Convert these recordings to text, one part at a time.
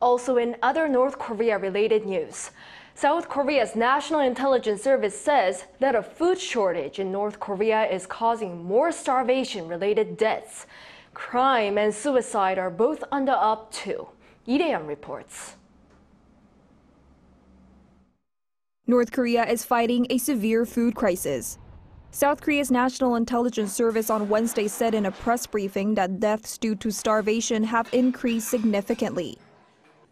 Also, in other North Korea related news, South Korea's National Intelligence Service says that a food shortage in North Korea is causing more starvation related deaths. Crime and suicide are both on the up too. Rae-hyun reports. North Korea is fighting a severe food crisis. South Korea's National Intelligence Service on Wednesday said in a press briefing that deaths due to starvation have increased significantly.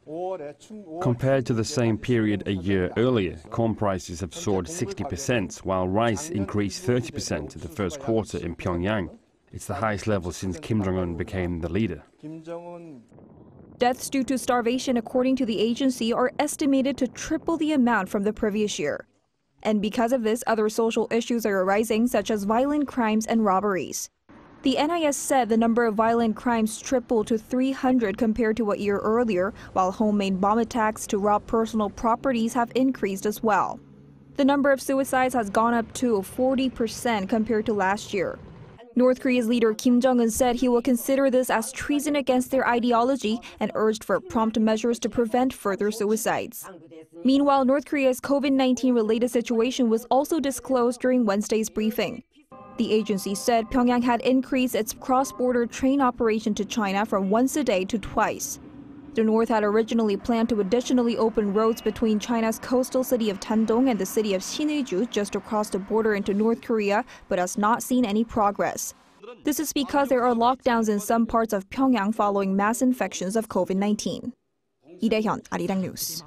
Compared to the same period a year earlier, corn prices have soared 60%, while rice increased 30% in the first quarter in Pyongyang. It's the highest level since Kim Jong un became the leader. Deaths due to starvation, according to the agency, are estimated to triple the amount from the previous year. And because of this, other social issues are arising, such as violent crimes and robberies. The NIS said the number of violent crimes tripled to 300 compared to a year earlier, while homemade bomb attacks to rob personal properties have increased as well. The number of suicides has gone up to 40% compared to last year. North Korea's leader Kim Jong un said he will consider this as treason against their ideology and urged for prompt measures to prevent further suicides. Meanwhile, North Korea's COVID 19 related situation was also disclosed during Wednesday's briefing. The agency said Pyongyang had increased its cross border train operation to China from once a day to twice. The North had originally planned to additionally open roads between China's coastal city of Dandong and the city of Sinuiju just across the border into North Korea, but has not seen any progress. This is because there are lockdowns in some parts of Pyongyang following mass infections of COVID-19. Lee Rae-hyun, Arirang News.